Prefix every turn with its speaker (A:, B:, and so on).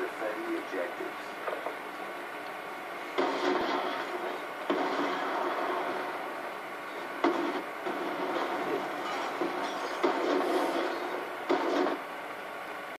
A: defend the.